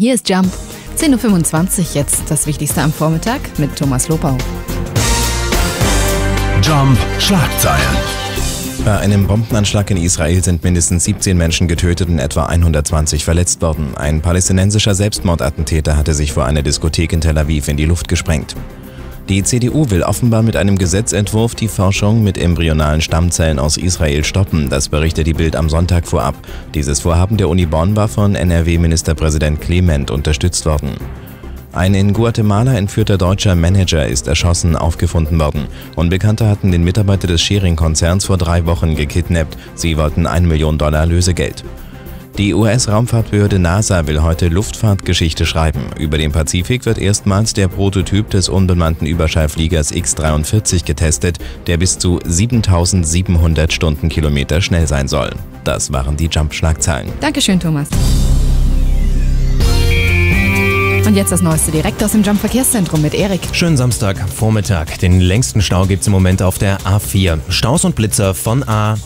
Hier ist Jump. 10.25 Uhr jetzt das Wichtigste am Vormittag mit Thomas Lopau. Jump Schlagzeilen. Bei einem Bombenanschlag in Israel sind mindestens 17 Menschen getötet und etwa 120 verletzt worden. Ein palästinensischer Selbstmordattentäter hatte sich vor einer Diskothek in Tel Aviv in die Luft gesprengt. Die CDU will offenbar mit einem Gesetzentwurf die Forschung mit embryonalen Stammzellen aus Israel stoppen. Das berichtet die Bild am Sonntag vorab. Dieses Vorhaben der Uni Bonn war von NRW-Ministerpräsident Clement unterstützt worden. Ein in Guatemala entführter deutscher Manager ist erschossen aufgefunden worden. Unbekannte hatten den Mitarbeiter des Schering-Konzerns vor drei Wochen gekidnappt. Sie wollten 1 Million Dollar Lösegeld. Die US-Raumfahrtbehörde NASA will heute Luftfahrtgeschichte schreiben. Über den Pazifik wird erstmals der Prototyp des unbemannten Überschallfliegers X-43 getestet, der bis zu 7700 Stundenkilometer schnell sein soll. Das waren die Jump-Schlagzeilen. Dankeschön, Thomas. Und jetzt das Neueste direkt aus dem Jump Verkehrszentrum mit Erik. Schönen Samstag, Vormittag. Den längsten Stau gibt es im Moment auf der A4. Staus und Blitzer von A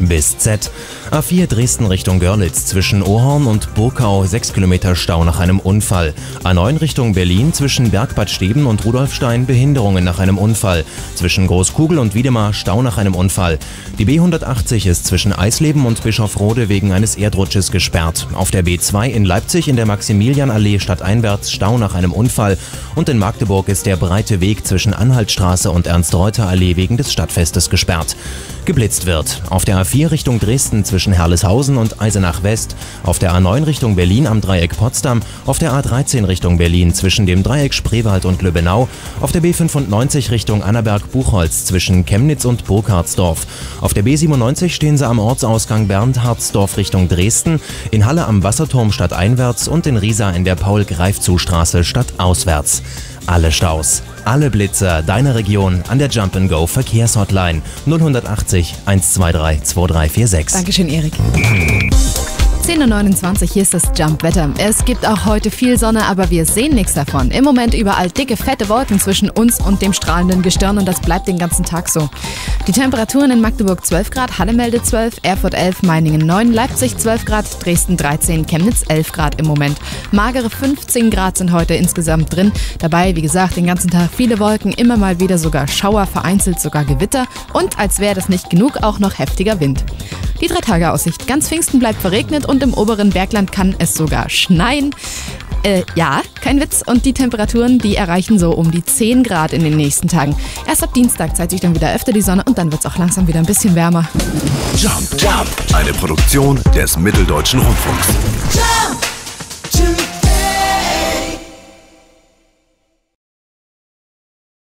bis Z. A4 Dresden Richtung Görlitz zwischen Ohorn und Burkau 6 Kilometer Stau nach einem Unfall. A9 Richtung Berlin zwischen Bergbad Steben und Rudolfstein Behinderungen nach einem Unfall. Zwischen Großkugel und Wiedemar Stau nach einem Unfall. Die B180 ist zwischen Eisleben und Bischofrode wegen eines Erdrutsches gesperrt. Auf der B2 in Leipzig in der Maximilianallee stadteinwärts Stau nach einem Unfall. Und in Magdeburg ist der breite Weg zwischen Anhaltstraße und Ernst-Reuter-Allee wegen des Stadtfestes gesperrt. Geblitzt wird. Auf der A4 Richtung Dresden zwischen Herleshausen und Eisenach West, auf der A9 Richtung Berlin am Dreieck Potsdam, auf der A13 Richtung Berlin zwischen dem Dreieck Spreewald und Lübbenau, auf der B95 Richtung Annaberg-Buchholz zwischen Chemnitz und Burkhardsdorf. Auf der B97 stehen sie am Ortsausgang Bernhardsdorf Richtung Dresden, in Halle am Wasserturm stadteinwärts und in Riesa in der Paul-Greifzu-Straße stadtauswärts. Alle Staus, alle Blitzer deiner Region an der Jump Go Verkehrshotline 080 123 2346. Dankeschön, Erik. 10.29 Uhr, hier ist das Jump-Wetter. Es gibt auch heute viel Sonne, aber wir sehen nichts davon. Im Moment überall dicke, fette Wolken zwischen uns und dem strahlenden Gestirn und das bleibt den ganzen Tag so. Die Temperaturen in Magdeburg 12 Grad, Halle meldet 12, Erfurt 11, Meiningen 9, Leipzig 12 Grad, Dresden 13, Chemnitz 11 Grad im Moment. Magere 15 Grad sind heute insgesamt drin. Dabei, wie gesagt, den ganzen Tag viele Wolken, immer mal wieder sogar Schauer, vereinzelt sogar Gewitter und als wäre das nicht genug, auch noch heftiger Wind. Die drei Tage Aussicht. Ganz Pfingsten bleibt verregnet und im oberen Bergland kann es sogar schneien. Äh, ja, kein Witz. Und die Temperaturen, die erreichen so um die 10 Grad in den nächsten Tagen. Erst ab Dienstag zeigt sich dann wieder öfter die Sonne und dann wird es auch langsam wieder ein bisschen wärmer. Jump, Jump. Eine Produktion des Mitteldeutschen Rundfunks. Jump!